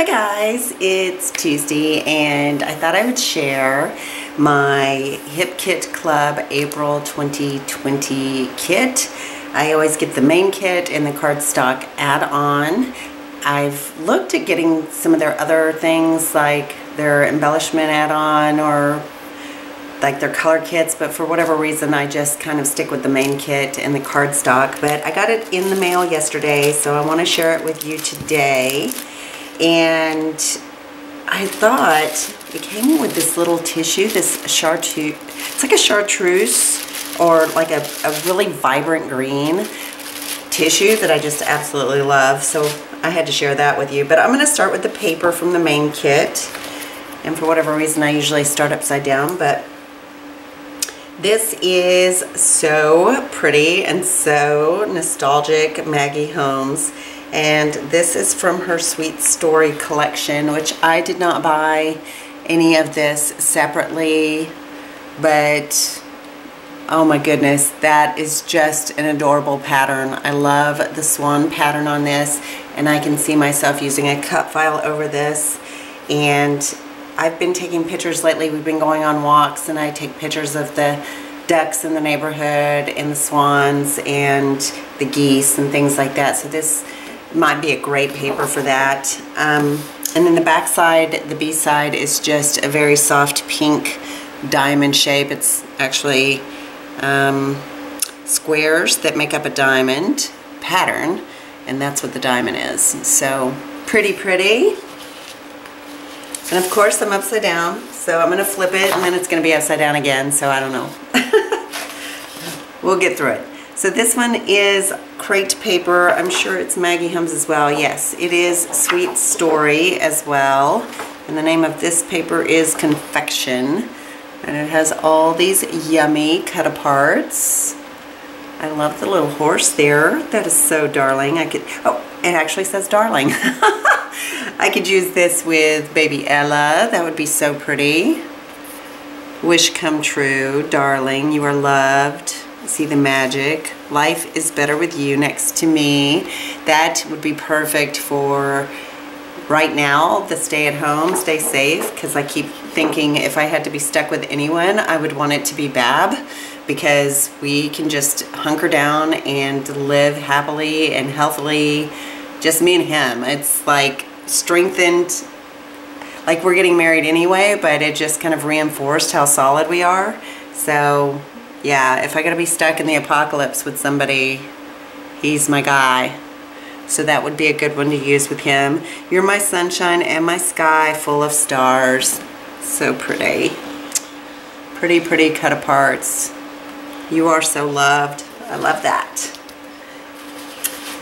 Hi guys, it's Tuesday and I thought I would share my Hip Kit Club April 2020 kit. I always get the main kit and the cardstock add-on. I've looked at getting some of their other things like their embellishment add-on or like their color kits, but for whatever reason I just kind of stick with the main kit and the cardstock. But I got it in the mail yesterday, so I want to share it with you today and I thought it came with this little tissue, this chartreuse, it's like a chartreuse or like a, a really vibrant green tissue that I just absolutely love. So I had to share that with you. But I'm going to start with the paper from the main kit. And for whatever reason, I usually start upside down. But this is so pretty and so nostalgic, Maggie Holmes and this is from her Sweet Story collection which I did not buy any of this separately but oh my goodness that is just an adorable pattern. I love the swan pattern on this and I can see myself using a cut file over this. And I've been taking pictures lately. We've been going on walks and I take pictures of the ducks in the neighborhood and the swans and the geese and things like that. So this might be a great paper for that. Um, and then the back side, the B side is just a very soft pink diamond shape. It's actually um, squares that make up a diamond pattern and that's what the diamond is. So pretty pretty. And of course I'm upside down so I'm gonna flip it and then it's gonna be upside down again so I don't know. we'll get through it. So this one is crate paper. I'm sure it's Maggie Holmes as well. Yes, it is Sweet Story as well. And the name of this paper is Confection. And it has all these yummy cut aparts. I love the little horse there. That is so darling. I could, oh, it actually says darling. I could use this with baby Ella. That would be so pretty. Wish come true, darling. You are loved see the magic. Life is better with you next to me. That would be perfect for right now, the stay at home, stay safe, because I keep thinking if I had to be stuck with anyone, I would want it to be Bab because we can just hunker down and live happily and healthily, just me and him. It's like strengthened, like we're getting married anyway, but it just kind of reinforced how solid we are. So yeah, if I gotta be stuck in the apocalypse with somebody, he's my guy. So that would be a good one to use with him. You're my sunshine and my sky full of stars. So pretty. Pretty, pretty cut aparts. You are so loved. I love that.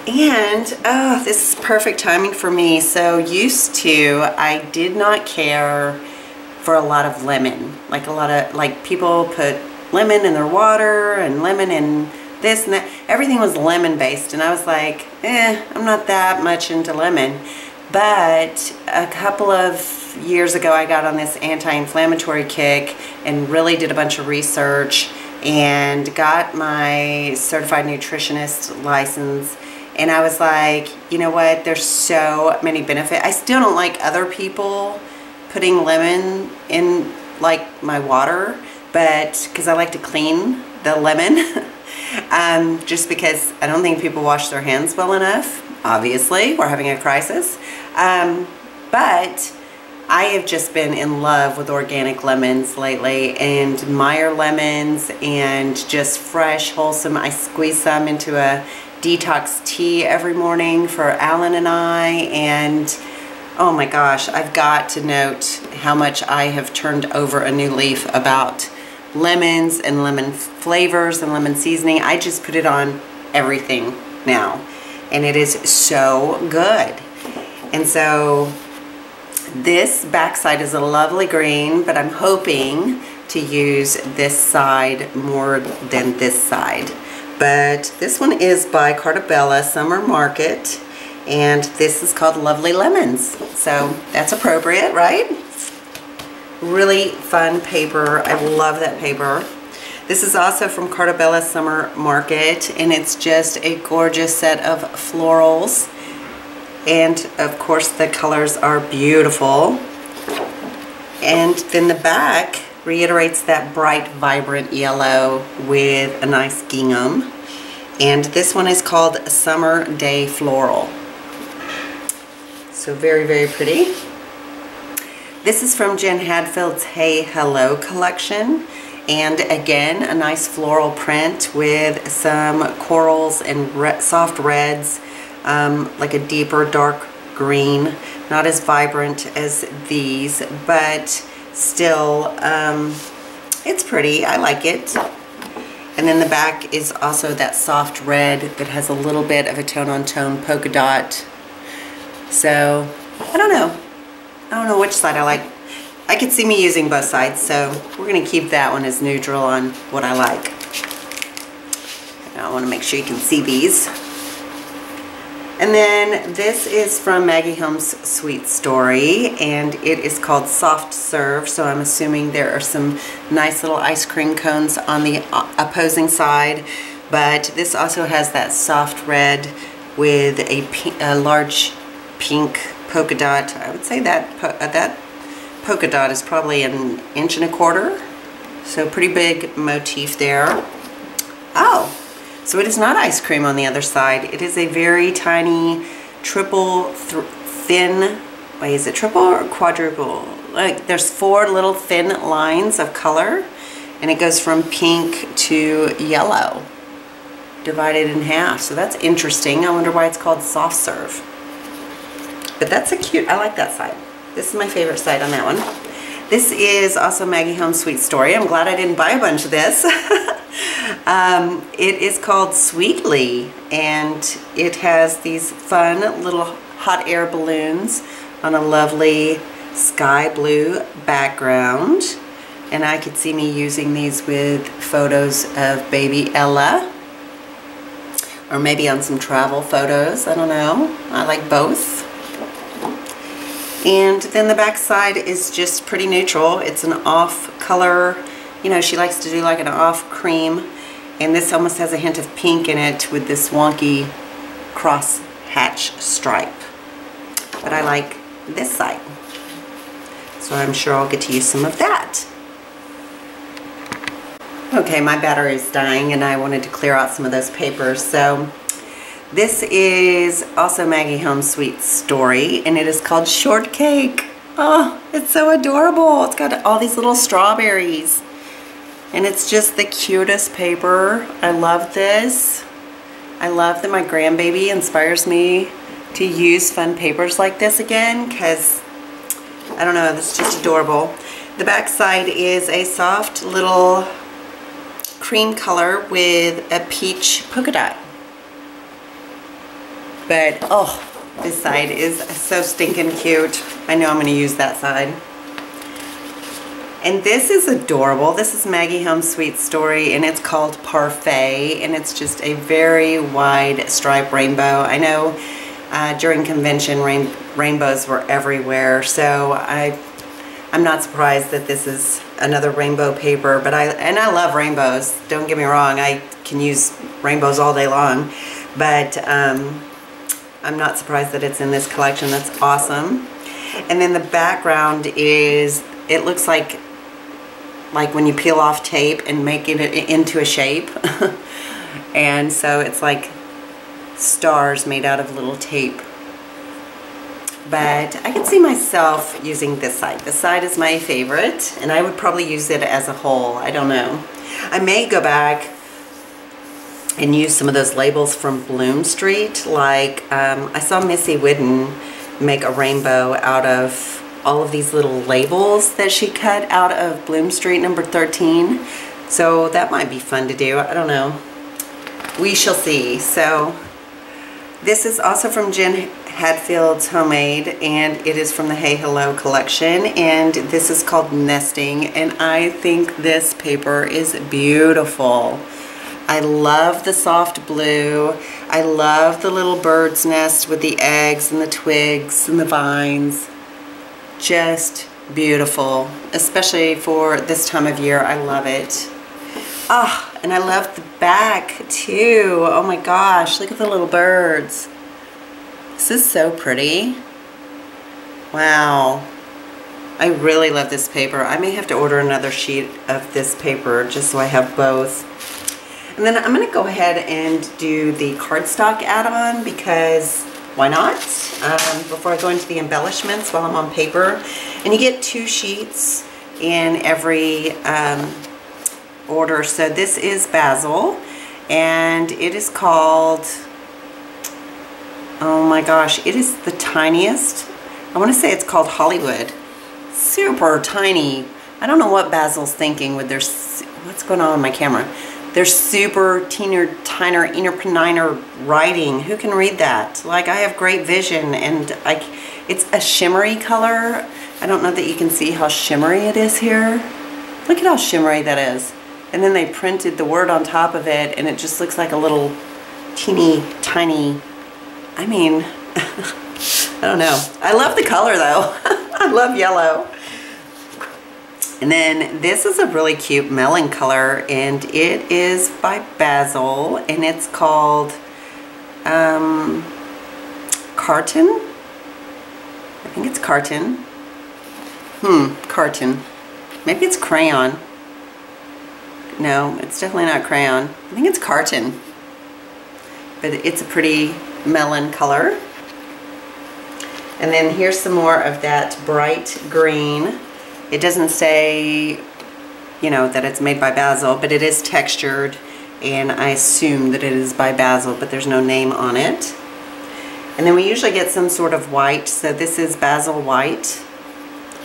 And, oh, this is perfect timing for me. So used to, I did not care for a lot of lemon. Like a lot of, like people put lemon in their water and lemon in this and that. Everything was lemon based and I was like, eh, I'm not that much into lemon. But a couple of years ago I got on this anti-inflammatory kick and really did a bunch of research and got my certified nutritionist license and I was like, you know what, there's so many benefits. I still don't like other people putting lemon in like my water but because I like to clean the lemon um, just because I don't think people wash their hands well enough obviously we're having a crisis. Um, but I have just been in love with organic lemons lately and Meyer lemons and just fresh wholesome. I squeeze some into a detox tea every morning for Alan and I and oh my gosh I've got to note how much I have turned over a new leaf about lemons and lemon flavors and lemon seasoning. I just put it on everything now and it is so good. And so this backside is a lovely green, but I'm hoping to use this side more than this side. But this one is by Carta Bella Summer Market, and this is called Lovely Lemons. So that's appropriate, right? Really fun paper. I love that paper. This is also from Carta Bella Summer Market and it's just a gorgeous set of florals. And of course the colors are beautiful. And then the back reiterates that bright, vibrant yellow with a nice gingham. And this one is called Summer Day Floral. So very, very pretty. This is from Jen Hadfield's Hey Hello collection. And again, a nice floral print with some corals and re soft reds, um, like a deeper dark green. Not as vibrant as these, but still, um, it's pretty. I like it. And then the back is also that soft red that has a little bit of a tone-on-tone -tone polka dot. So, I don't know. I don't know which side I like. I could see me using both sides, so we're gonna keep that one as neutral on what I like. I wanna make sure you can see these. And then this is from Maggie Holmes' Sweet Story, and it is called Soft Serve, so I'm assuming there are some nice little ice cream cones on the uh, opposing side, but this also has that soft red with a, a large pink polka dot. I would say that, uh, that polka dot is probably an inch and a quarter. So pretty big motif there. Oh, so it is not ice cream on the other side. It is a very tiny triple thin, wait, is it triple or quadruple? Like there's four little thin lines of color and it goes from pink to yellow divided in half. So that's interesting. I wonder why it's called soft serve. But that's a cute, I like that side. This is my favorite side on that one. This is also Maggie Holmes Sweet Story. I'm glad I didn't buy a bunch of this. um, it is called Sweetly, and it has these fun little hot air balloons on a lovely sky blue background. And I could see me using these with photos of baby Ella. Or maybe on some travel photos, I don't know. I like both. And then the back side is just pretty neutral. It's an off color, you know, she likes to do like an off cream. And this almost has a hint of pink in it with this wonky cross hatch stripe. But I like this side. So I'm sure I'll get to use some of that. Okay, my battery is dying and I wanted to clear out some of those papers. So this is also Maggie Holmes Sweet Story, and it is called Shortcake. Oh, it's so adorable. It's got all these little strawberries. And it's just the cutest paper. I love this. I love that my grandbaby inspires me to use fun papers like this again because, I don't know, it's just adorable. The back side is a soft little cream color with a peach polka dot. But, oh, this side is so stinking cute. I know I'm going to use that side. And this is adorable. This is Maggie Holmes Sweet Story, and it's called Parfait, and it's just a very wide stripe rainbow. I know uh, during convention, rain rainbows were everywhere, so I, I'm not surprised that this is another rainbow paper, but I, and I love rainbows. Don't get me wrong, I can use rainbows all day long, but um, I'm not surprised that it's in this collection. That's awesome. And then the background is, it looks like like when you peel off tape and make it into a shape. and so it's like stars made out of little tape. But I can see myself using this side. This side is my favorite, and I would probably use it as a whole. I don't know. I may go back and use some of those labels from Bloom Street. Like um, I saw Missy Whidden make a rainbow out of all of these little labels that she cut out of Bloom Street number 13. So that might be fun to do. I don't know. We shall see. So this is also from Jen Hadfield's Homemade and it is from the Hey Hello collection and this is called Nesting and I think this paper is beautiful. I love the soft blue. I love the little bird's nest with the eggs and the twigs and the vines. Just beautiful, especially for this time of year. I love it. Ah, oh, and I love the back too. Oh my gosh, look at the little birds. This is so pretty. Wow. I really love this paper. I may have to order another sheet of this paper just so I have both. And then I'm going to go ahead and do the cardstock add-on because why not? Um, before I go into the embellishments while I'm on paper. And you get two sheets in every um, order. So this is Bazzill and it is called, oh my gosh, it is the tiniest. I want to say it's called Hollywood. Super tiny. I don't know what Bazzill's thinking with their, what's going on with my camera? They're super teener, tiner, peniner writing. Who can read that? Like I have great vision and I, it's a shimmery color. I don't know that you can see how shimmery it is here. Look at how shimmery that is. And then they printed the word on top of it and it just looks like a little teeny tiny, I mean, I don't know. I love the color though. I love yellow. And then this is a really cute melon color and it is by Bazzill and it's called um, Carton. I think it's Carton. Hmm, Carton. Maybe it's crayon. No, it's definitely not crayon. I think it's Carton. But it's a pretty melon color. And then here's some more of that bright green it doesn't say, you know, that it's made by Bazzill, but it is textured and I assume that it is by Bazzill, but there's no name on it. And then we usually get some sort of white, so this is Bazzill White,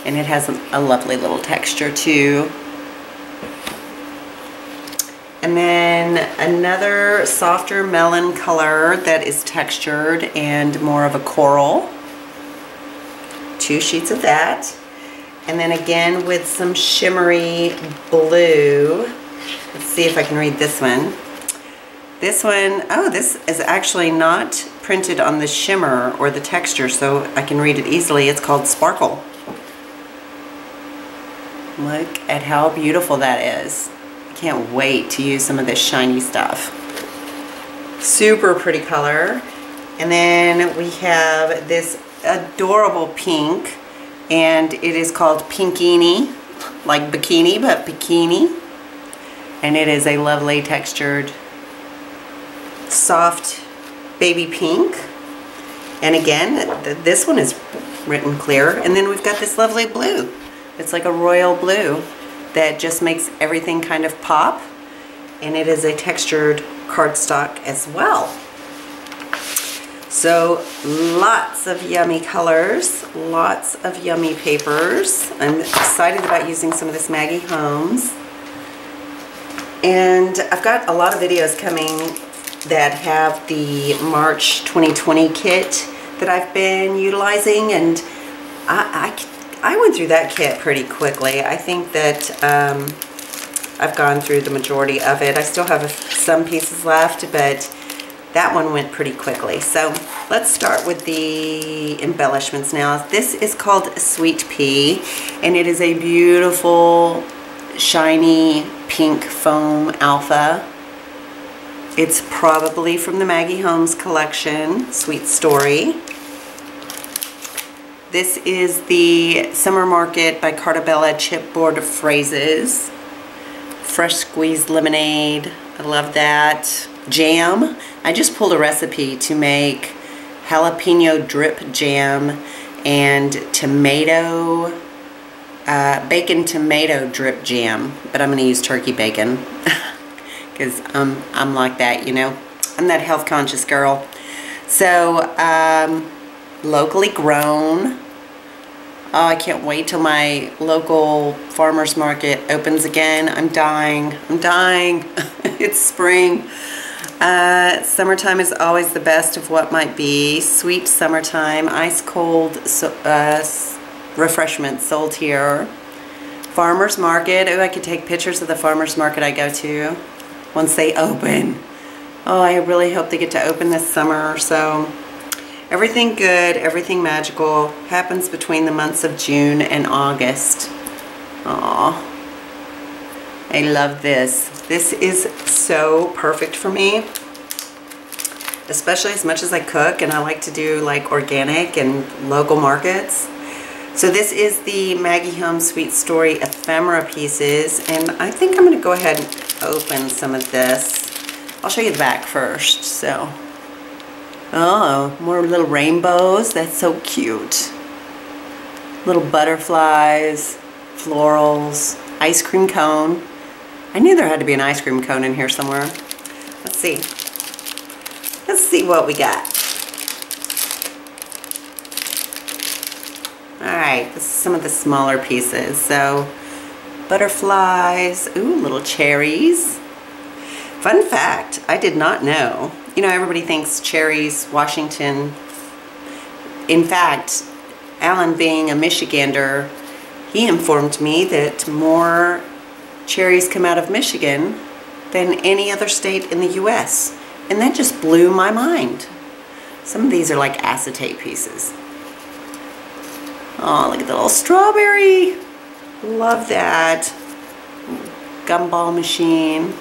and it has a lovely little texture too. And then another softer melon color that is textured and more of a coral. Two sheets of that. And then again with some shimmery blue. Let's see if I can read this one. This one, oh, this is actually not printed on the shimmer or the texture, so I can read it easily. It's called Sparkle. Look at how beautiful that is. I can't wait to use some of this shiny stuff. Super pretty color. And then we have this adorable pink and it is called Pinkini, like bikini, but bikini. And it is a lovely textured, soft baby pink. And again, this one is written clear. And then we've got this lovely blue. It's like a royal blue that just makes everything kind of pop. And it is a textured cardstock as well. So lots of yummy colors, lots of yummy papers. I'm excited about using some of this Maggie Holmes. And I've got a lot of videos coming that have the March 2020 kit that I've been utilizing and I, I, I went through that kit pretty quickly. I think that um, I've gone through the majority of it. I still have some pieces left, but that one went pretty quickly. So let's start with the embellishments now. This is called Sweet Pea, and it is a beautiful, shiny pink foam alpha. It's probably from the Maggie Holmes collection, Sweet Story. This is the Summer Market by Carta Bella chipboard phrases. Fresh squeezed lemonade. I love that. Jam. I just pulled a recipe to make jalapeno drip jam and tomato, uh, bacon tomato drip jam, but I'm going to use turkey bacon because um, I'm like that, you know. I'm that health conscious girl. So, um, locally grown. Oh, I can't wait till my local farmer's market opens again. I'm dying. I'm dying. it's spring. Uh, summertime is always the best of what might be. Sweet summertime, ice cold so, uh, refreshments sold here. Farmer's market. Oh, I could take pictures of the farmer's market I go to once they open. Oh, I really hope they get to open this summer. So everything good, everything magical happens between the months of June and August. Aww. I love this. This is so perfect for me. especially as much as I cook and I like to do like organic and local markets. So this is the Maggie Holmes Sweet Story ephemera pieces and I think I'm going to go ahead and open some of this. I'll show you the back first. So, oh, more little rainbows. That's so cute. Little butterflies, florals, ice cream cone. I knew there had to be an ice cream cone in here somewhere. Let's see. Let's see what we got. Alright, this is some of the smaller pieces. So, butterflies, ooh, little cherries. Fun fact, I did not know. You know, everybody thinks cherries, Washington. In fact, Alan being a Michigander, he informed me that more cherries come out of Michigan than any other state in the U.S. And that just blew my mind. Some of these are like acetate pieces. Oh, look at the little strawberry. Love that. Gumball machine.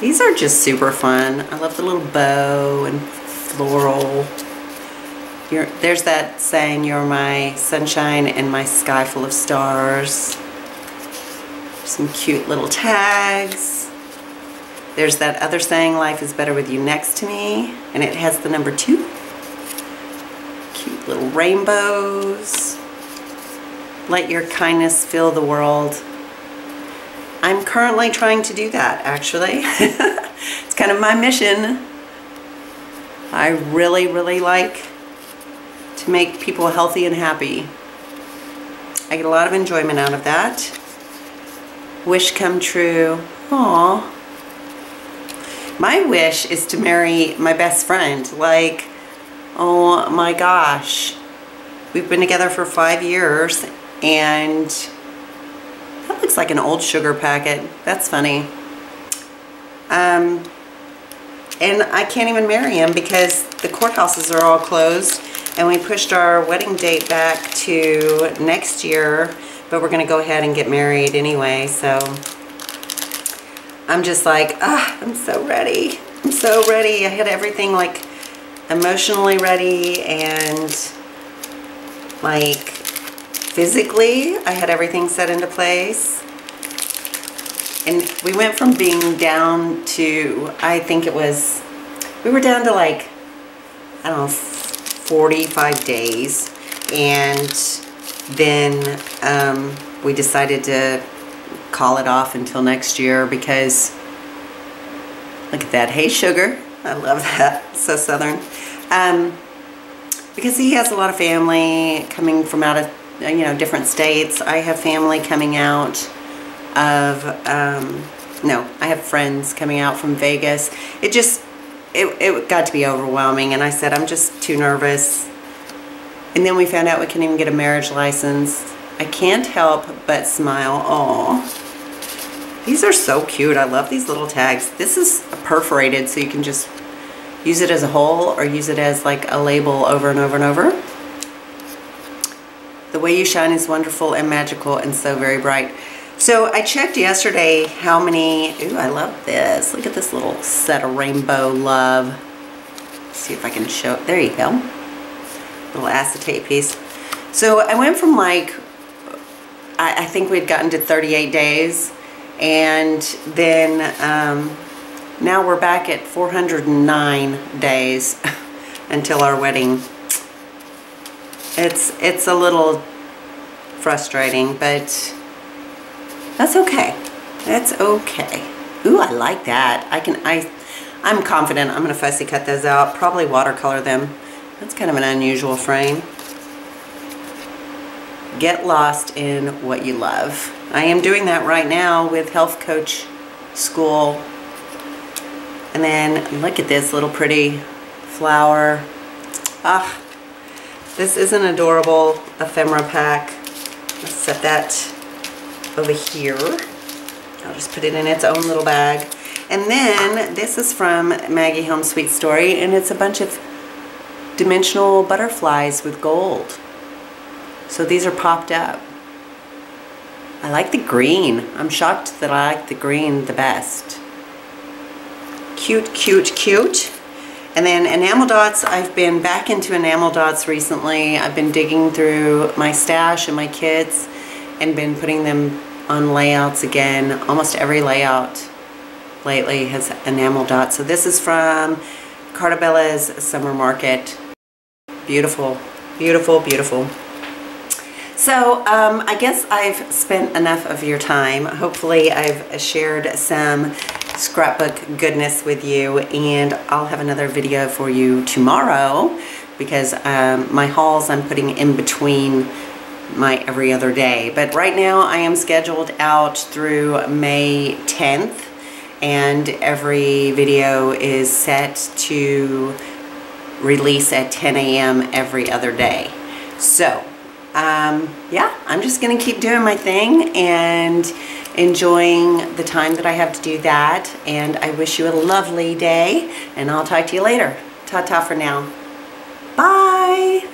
These are just super fun. I love the little bow and floral. You're, there's that saying, you're my sunshine and my sky full of stars. Some cute little tags. There's that other saying, life is better with you next to me, and it has the number two. Cute little rainbows. Let your kindness fill the world. I'm currently trying to do that, actually. it's kind of my mission. I really, really like to make people healthy and happy. I get a lot of enjoyment out of that. Wish come true. Aww. My wish is to marry my best friend. Like, oh my gosh. We've been together for five years and that looks like an old sugar packet. That's funny. Um, and I can't even marry him because the courthouses are all closed and we pushed our wedding date back to next year but we're gonna go ahead and get married anyway so. I'm just like ah I'm so ready. I'm so ready. I had everything like emotionally ready and like physically I had everything set into place. And we went from being down to I think it was we were down to like I don't know 45 days. And then um, we decided to call it off until next year because look at that. Hey sugar. I love that. So southern. Um, because he has a lot of family coming from out of you know different states. I have family coming out of um, no I have friends coming out from Vegas. It just it, it got to be overwhelming and I said I'm just too nervous and then we found out we can't even get a marriage license I can't help but smile oh these are so cute I love these little tags this is perforated so you can just use it as a whole or use it as like a label over and over and over the way you shine is wonderful and magical and so very bright so I checked yesterday how many, ooh, I love this. Look at this little set of rainbow love. Let's see if I can show, it. there you go. Little acetate piece. So I went from like, I, I think we'd gotten to 38 days and then um, now we're back at 409 days until our wedding. It's, it's a little frustrating, but that's okay. That's okay. Ooh, I like that. I can, I, I'm confident I'm going to fussy cut those out. Probably watercolor them. That's kind of an unusual frame. Get lost in what you love. I am doing that right now with Health Coach School. And then look at this little pretty flower. Ah, this is an adorable ephemera pack. Let's set that over here. I'll just put it in its own little bag. And then this is from Maggie Holmes Sweet Story and it's a bunch of dimensional butterflies with gold. So these are popped up. I like the green. I'm shocked that I like the green the best. Cute, cute, cute. And then enamel dots, I've been back into enamel dots recently. I've been digging through my stash and my kits and been putting them on layouts again. Almost every layout lately has enamel dots. So this is from Carta Bella's Summer Market. Beautiful, beautiful, beautiful. So um, I guess I've spent enough of your time. Hopefully I've shared some scrapbook goodness with you and I'll have another video for you tomorrow because um, my hauls I'm putting in between my every other day. But right now I am scheduled out through May 10th and every video is set to release at 10 a.m. every other day. So, um, yeah, I'm just going to keep doing my thing and enjoying the time that I have to do that. And I wish you a lovely day, and I'll talk to you later. Ta-ta for now. Bye.